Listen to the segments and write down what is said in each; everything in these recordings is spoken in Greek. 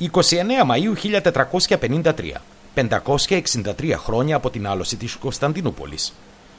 29 Μαΐου 1453, 563 χρόνια από την άλωση της Κωνσταντινούπολης.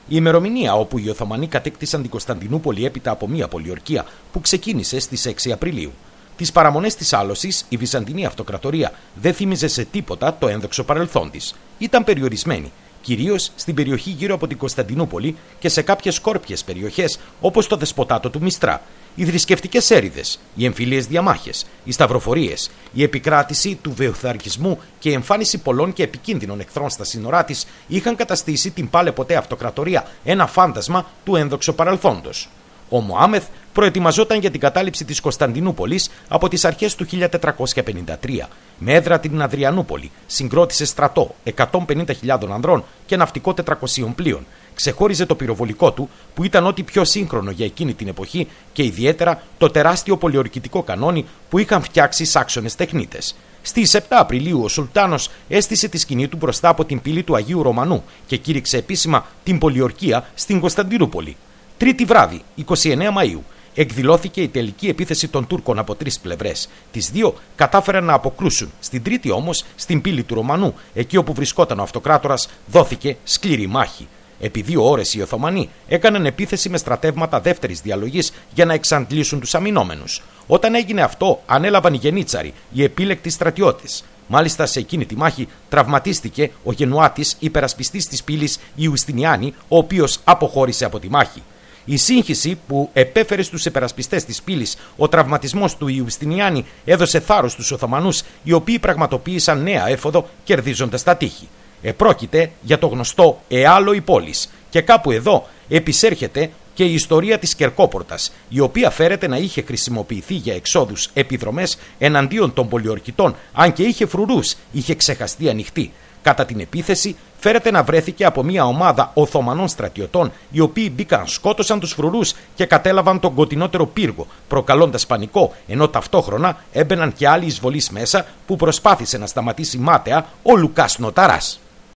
Η ημερομηνία όπου οι Οθωμανοί κατέκτησαν την Κωνσταντινούπολη έπειτα από μια πολιορκία που ξεκίνησε στις 6 Απριλίου. Τις παραμονές της άλωσης, η Βυζαντινή Αυτοκρατορία δεν θύμιζε σε τίποτα το ένδοξο παρελθόν της. Ήταν περιορισμένη, κυρίως στην περιοχή γύρω από την Κωνσταντινούπολη και σε κάποιες σκόρπιες περιοχές όπως το δεσποτάτο του Μιστρά, οι θρησκευτικές έρηδες, οι εμφυλίε διαμάχες, οι σταυροφορίες, η επικράτηση του βεοθαρχισμού και η εμφάνιση πολλών και επικίνδυνων εχθρών στα σύνορά της είχαν καταστήσει την πάλε ποτέ αυτοκρατορία ένα φάντασμα του ένδοξου παρελθόντος. Ο Μωάμεθ προετοιμαζόταν για την κατάληψη της Κωνσταντινούπολης από τις αρχές του 1453. Με έδρα την Αδριανούπολη, συγκρότησε στρατό 150.000 ανδρών και ναυτικό 400 πλοίων. Ξεχώριζε το πυροβολικό του, που ήταν ό,τι πιο σύγχρονο για εκείνη την εποχή και ιδιαίτερα το τεράστιο πολιορκητικό κανόνι που είχαν φτιάξει οι Σάξονε τεχνίτες. Στι 7 Απριλίου ο Σουλτάνος έστησε τη σκηνή του μπροστά από την πύλη του Αγίου Ρωμανού και κήρυξε επίσημα την πολιορκία στην Κωνσταντινούπολη. Τρίτη βράδυ, 29 Μαΐου, εκδηλώθηκε η τελική επίθεση των Τούρκων από τρεις πλευρές. Τις δύο κατάφεραν να αποκρούσουν. Στην τρίτη όμως, στην πύλη του Ρωμανού, εκεί όπου βρισκόταν ο αυτοκράτορας, δόθηκε σκληρή μάχη. Επί δύο ώρες οι Οθωμανοί έκαναν επίθεση με στρατεύματα δεύτερης διαλογής για να εξαντλήσουν τους αμυνόμενους. Όταν έγινε αυτό, ανέλαβαν οι Γενίτσαροι, οι επίλεκτοι στρατιώτες. Μάλιστα σε εκείνη τη μάχη τραυματίστηκε ο γενουάτη υπερασπιστής της πύλης Ιουστινιάνη, ο οποίος αποχώρησε από τη μάχη. Η σύγχυση που επέφερε στους υπερασπιστέ της πύλης ο τραυματισμός του Ιουστινιάνη έδωσε θάρρος στους Οθωμανούς, οι οποίοι πραγματοποίησαν νέα έφοδο κερδίζοντας τα τείχη. Επρόκειται για το γνωστό Εάλο η πόλης. Και κάπου εδώ επισέρχεται και η ιστορία της Κερκόπορτας, η οποία φέρεται να είχε χρησιμοποιηθεί για εξόδους επιδρομές εναντίον των πολιορκητών, αν και είχε φρουρούς, είχε ξεχαστεί ανοιχτή. Κατά την επίθεση, φέρεται να βρέθηκε από μια ομάδα Οθωμανών στρατιωτών, οι οποίοι μπήκαν, σκότωσαν τους φρουρούς και κατέλαβαν τον κοντινότερο πύργο, προκαλώντας πανικό, ενώ ταυτόχρονα έμπαιναν και άλλοι εισβολείς μέσα που προσπάθησε να σταματήσει μάταια ο Λουκάς Νοταράς.